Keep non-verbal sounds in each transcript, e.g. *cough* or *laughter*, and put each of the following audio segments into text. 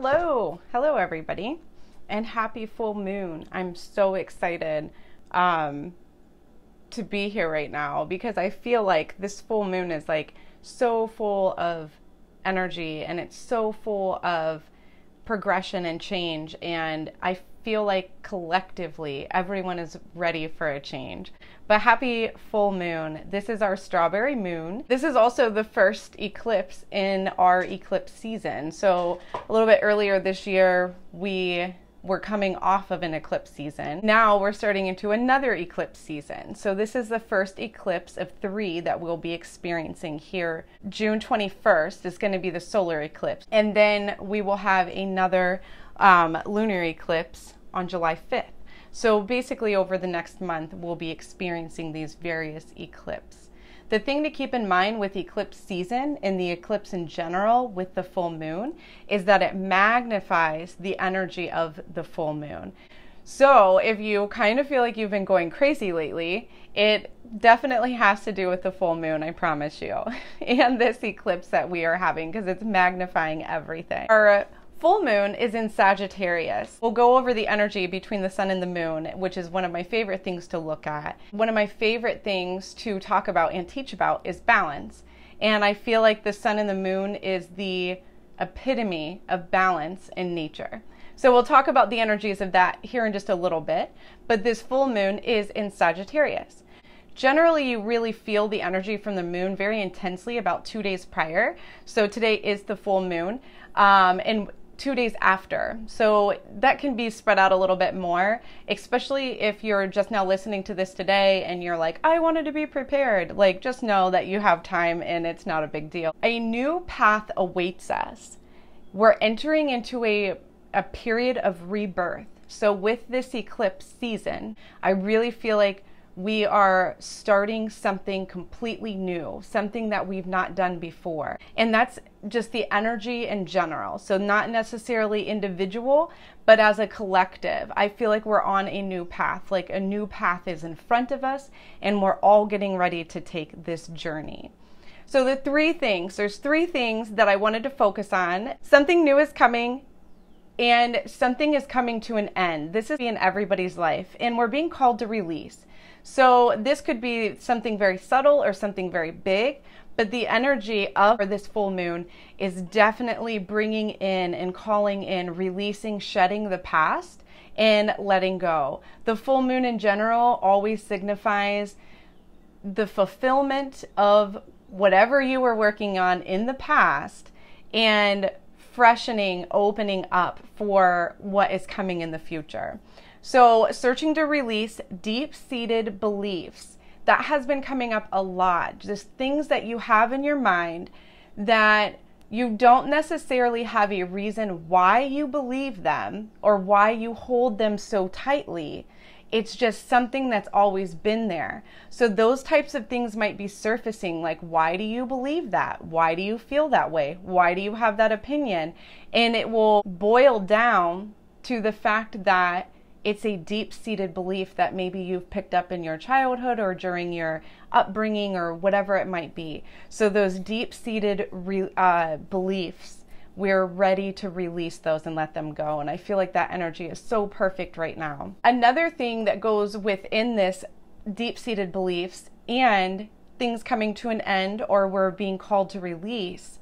Hello, hello, everybody, and happy full moon. I'm so excited um, to be here right now because I feel like this full moon is like so full of energy and it's so full of progression and change. And I feel like collectively everyone is ready for a change. But happy full moon. This is our strawberry moon. This is also the first eclipse in our eclipse season. So a little bit earlier this year, we were coming off of an eclipse season. Now we're starting into another eclipse season. So this is the first eclipse of three that we'll be experiencing here. June 21st is going to be the solar eclipse. And then we will have another um, lunar eclipse on July 5th. So basically, over the next month, we'll be experiencing these various eclipses. The thing to keep in mind with eclipse season and the eclipse in general with the full moon is that it magnifies the energy of the full moon. So, if you kind of feel like you've been going crazy lately, it definitely has to do with the full moon, I promise you, *laughs* and this eclipse that we are having because it's magnifying everything. Our Full moon is in Sagittarius. We'll go over the energy between the sun and the moon, which is one of my favorite things to look at. One of my favorite things to talk about and teach about is balance. And I feel like the sun and the moon is the epitome of balance in nature. So we'll talk about the energies of that here in just a little bit. But this full moon is in Sagittarius. Generally, you really feel the energy from the moon very intensely about two days prior. So today is the full moon. Um, and two days after. So that can be spread out a little bit more, especially if you're just now listening to this today and you're like, I wanted to be prepared. Like, just know that you have time and it's not a big deal. A new path awaits us. We're entering into a, a period of rebirth. So, with this eclipse season, I really feel like we are starting something completely new, something that we've not done before. And that's just the energy in general. So, not necessarily individual, but as a collective. I feel like we're on a new path, like a new path is in front of us, and we're all getting ready to take this journey. So, the three things there's three things that I wanted to focus on. Something new is coming, and something is coming to an end. This is in everybody's life, and we're being called to release. So this could be something very subtle or something very big, but the energy of this full moon is definitely bringing in and calling in, releasing, shedding the past and letting go. The full moon in general always signifies the fulfillment of whatever you were working on in the past and freshening, opening up for what is coming in the future. So, searching to release deep seated beliefs. That has been coming up a lot. Just things that you have in your mind that you don't necessarily have a reason why you believe them or why you hold them so tightly. It's just something that's always been there. So, those types of things might be surfacing like, why do you believe that? Why do you feel that way? Why do you have that opinion? And it will boil down to the fact that it's a deep seated belief that maybe you've picked up in your childhood or during your upbringing or whatever it might be. So, those deep seated re- uh, beliefs, we're ready to release those and let them go. And I feel like that energy is so perfect right now. Another thing that goes within this deep seated beliefs and things coming to an end or we're being called to release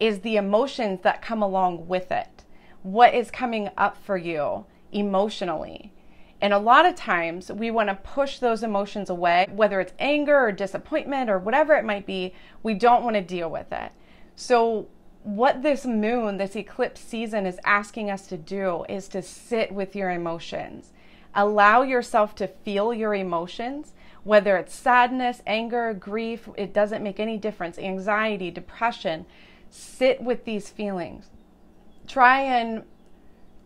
is the emotions that come along with it. What is coming up for you? Emotionally. And a lot of times we want to push those emotions away, whether it's anger or disappointment or whatever it might be, we don't want to deal with it. So, what this moon, this eclipse season is asking us to do is to sit with your emotions. Allow yourself to feel your emotions, whether it's sadness, anger, grief, it doesn't make any difference, anxiety, depression. Sit with these feelings. Try and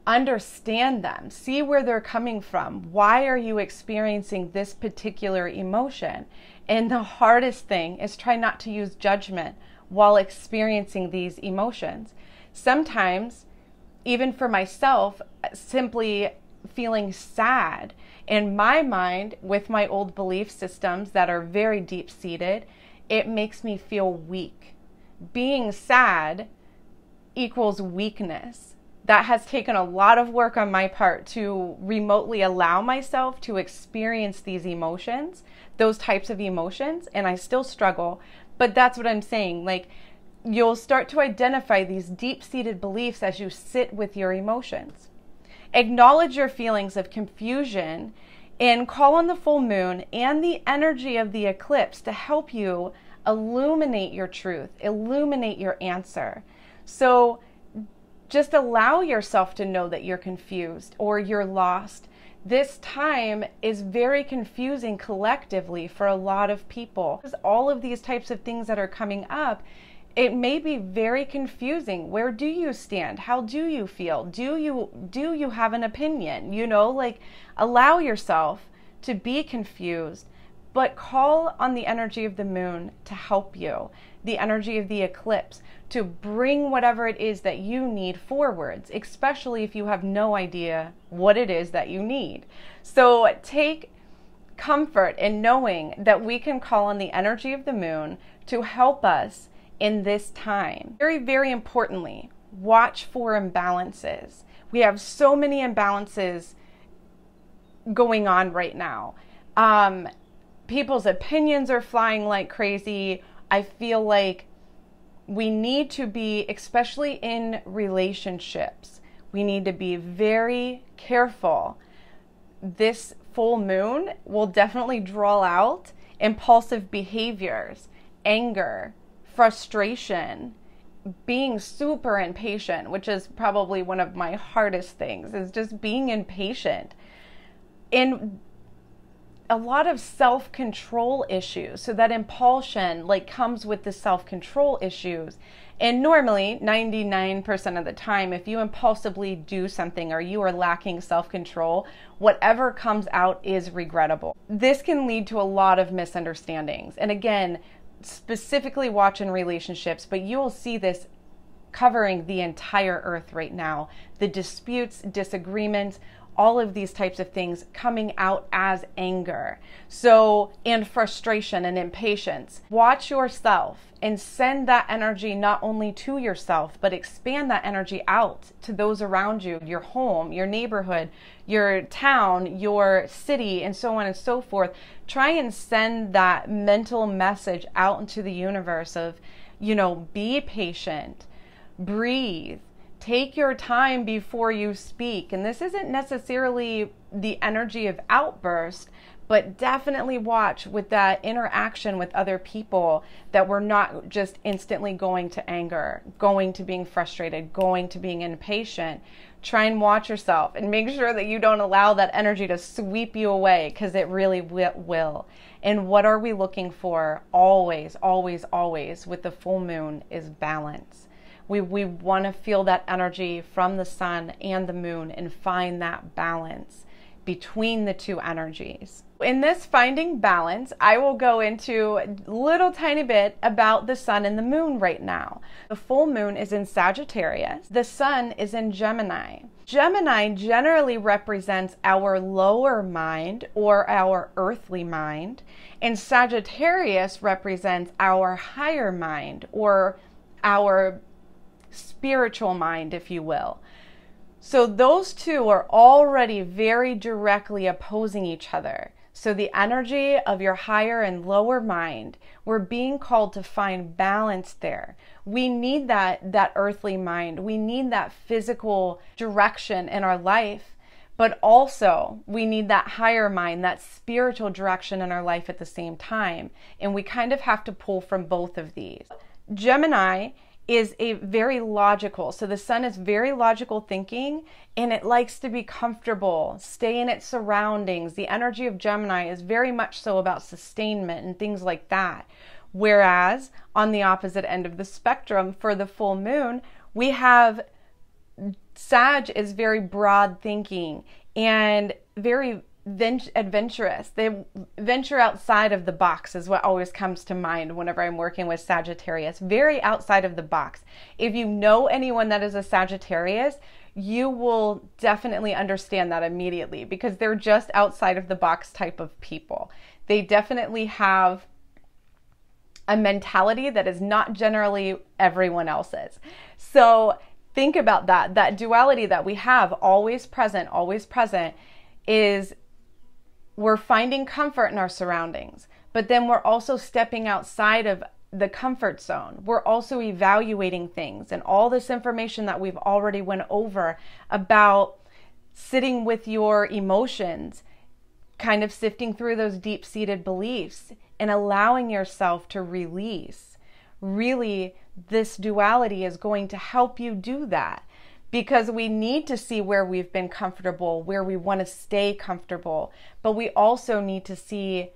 understand them, see where they're coming from. Why are you experiencing this particular emotion? And the hardest thing is try not to use judgment while experiencing these emotions. Sometimes, even for myself, simply feeling sad in my mind with my old belief systems that are very deep seated, it makes me feel weak. Being sad equals weakness that has taken a lot of work on my part to remotely allow myself to experience these emotions, those types of emotions, and I still struggle. But that's what I'm saying. Like, you'll start to identify these deep seated beliefs as you sit with your emotions. Acknowledge your feelings of confusion and call on the full moon and the energy of the eclipse to help you illuminate your truth, illuminate your answer. So, just allow yourself to know that you're confused or you're lost. This time is very confusing collectively for a lot of people. All of these types of things that are coming up, it may be very confusing. Where do you stand? How do you feel? Do you do you have an opinion? You know, like allow yourself to be confused, but call on the energy of the moon to help you, the energy of the eclipse to bring whatever it is that you need forwards, especially if you have no idea what it is that you need. So take comfort in knowing that we can call on the energy of the moon to help us in this time. Very, very importantly, watch for imbalances. We have so many imbalances going on right now. Um, people's opinions are flying like crazy. I feel like we need to be, especially in relationships, we need to be very careful. This full moon will definitely draw out impulsive behaviors, anger, frustration, being super impatient, which is probably one of my hardest things, is just being impatient. And a lot of self control issues. So that impulsion like comes with the self control issues. And normally, 99% of the time, if you impulsively do something or you are lacking self control, whatever comes out is regrettable. This can lead to a lot of misunderstandings. And again, specifically watch in relationships, but you will see this covering the entire earth right now. The disputes, disagreements, all of these types of things coming out as anger. So, and frustration and impatience. Watch yourself and send that energy not only to yourself, but expand that energy out to those around you, your home, your neighborhood, your town, your city, and so on and so forth. Try and send that mental message out into the universe of, you know, be patient, breathe, take your time before you speak. And this isn't necessarily the energy of outburst, but definitely watch with that interaction with other people that we're not just instantly going to anger, going to being frustrated, going to being impatient. Try and watch yourself and make sure that you don't allow that energy to sweep you away because it really will. And what are we looking for? Always, always, always with the full moon is balance. We, we want to feel that energy from the sun and the moon and find that balance between the two energies. In this finding balance, I will go into a little tiny bit about the sun and the moon right now. The full moon is in Sagittarius, the sun is in Gemini. Gemini generally represents our lower mind or our earthly mind, and Sagittarius represents our higher mind or our spiritual mind, if you will. So those two are already very directly opposing each other. So the energy of your higher and lower mind, we're being called to find balance there. We need that that earthly mind. We need that physical direction in our life, but also we need that higher mind, that spiritual direction in our life at the same time. And we kind of have to pull from both of these. Gemini is a very logical. So the sun is very logical thinking and it likes to be comfortable, stay in its surroundings. The energy of Gemini is very much so about sustainment and things like that. Whereas on the opposite end of the spectrum for the full moon, we have Sag is very broad thinking and very adventurous. They venture outside of the box, is what always comes to mind whenever I'm working with Sagittarius. Very outside of the box. If you know anyone that is a Sagittarius, you will definitely understand that immediately because they're just outside of the box type of people. They definitely have a mentality that is not generally everyone else's. So think about that. That duality that we have, always present, always present, is we're finding comfort in our surroundings, but then we're also stepping outside of the comfort zone. We're also evaluating things and all this information that we've already went over about sitting with your emotions, kind of sifting through those deep-seated beliefs and allowing yourself to release. Really, this duality is going to help you do that because we need to see where we've been comfortable, where we want to stay comfortable, but we also need to see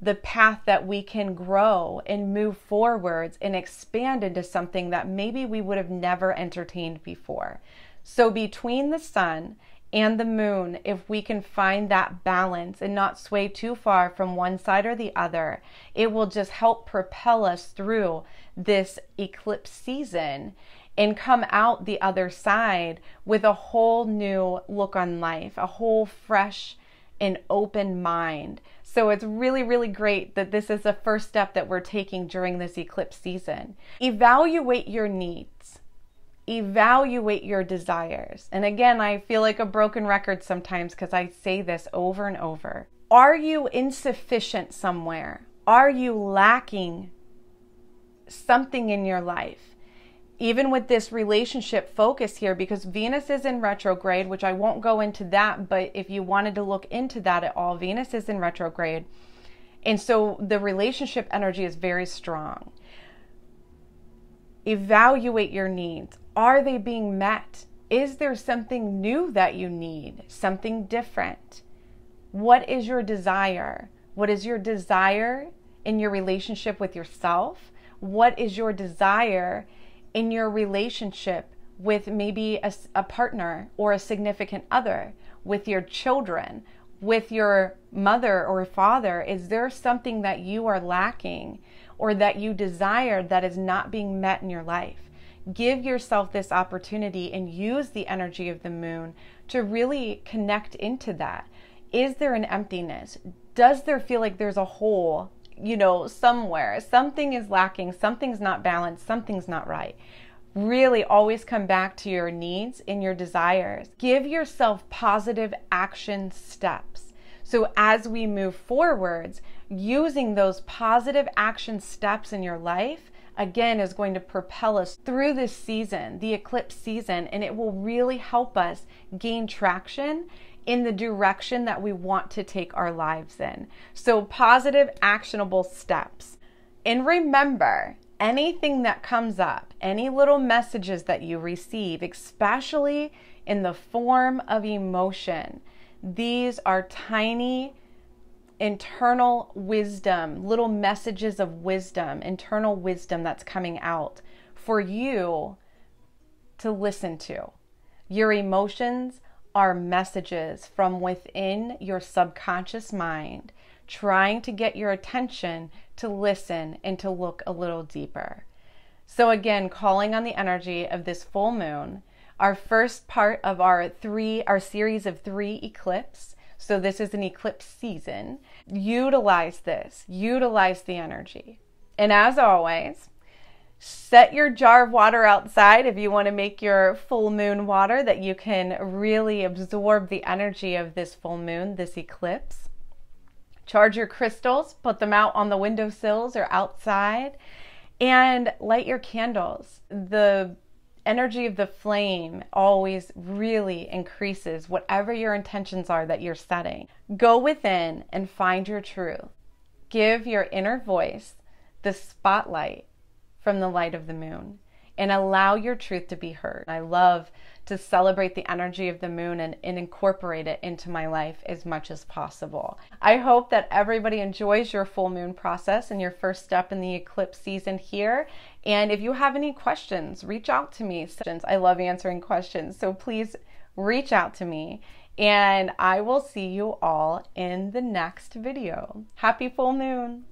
the path that we can grow and move forwards and expand into something that maybe we would have never entertained before. So, between the sun and the moon, if we can find that balance and not sway too far from one side or the other, it will just help propel us through this eclipse season and come out the other side with a whole new look on life, a whole fresh and open mind. So it's really, really great that this is the first step that we're taking during this eclipse season. Evaluate your needs. Evaluate your desires. And again, I feel like a broken record sometimes because I say this over and over. Are you insufficient somewhere? Are you lacking something in your life? Even with this relationship focus here, because Venus is in retrograde, which I won't go into that, but if you wanted to look into that at all, Venus is in retrograde. And so the relationship energy is very strong. Evaluate your needs. Are they being met? Is there something new that you need? Something different? What is your desire? What is your desire in your relationship with yourself? What is your desire in your relationship with maybe a, a, partner or a significant other, with your children, with your mother or father? Is there something that you are lacking or that you desire that is not being met in your life? Give yourself this opportunity and use the energy of the moon to really connect into that. Is there an emptiness? Does there feel like there's a hole you know, somewhere. Something is lacking, something's not balanced, something's not right. Really always come back to your needs and your desires. Give yourself positive action steps. So as we move forwards, using those positive action steps in your life again is going to propel us through this season, the eclipse season, and it will really help us gain traction in the direction that we want to take our lives in. So, positive, actionable steps. And remember, anything that comes up, any little messages that you receive, especially in the form of emotion, these are tiny internal wisdom, little messages of wisdom, internal wisdom that's coming out for you to listen to. Your emotions are messages from within your subconscious mind trying to get your attention to listen and to look a little deeper. So, again, calling on the energy of this full moon, our first part of our three, our series of three eclipse. So, this is an eclipse season. Utilize this, utilize the energy. And as always, Set your jar of water outside if you want to make your full moon water that you can really absorb the energy of this full moon, this eclipse. Charge your crystals, put them out on the windowsills or outside, and light your candles. The energy of the flame always really increases whatever your intentions are that you're setting. Go within and find your truth. Give your inner voice the spotlight from the light of the moon and allow your truth to be heard. I love to celebrate the energy of the moon and, and, incorporate it into my life as much as possible. I hope that everybody enjoys your full moon process and your first step in the eclipse season here. And if you have any questions, reach out to me. I love answering questions, so please reach out to me. And I will see you all in the next video. Happy full moon!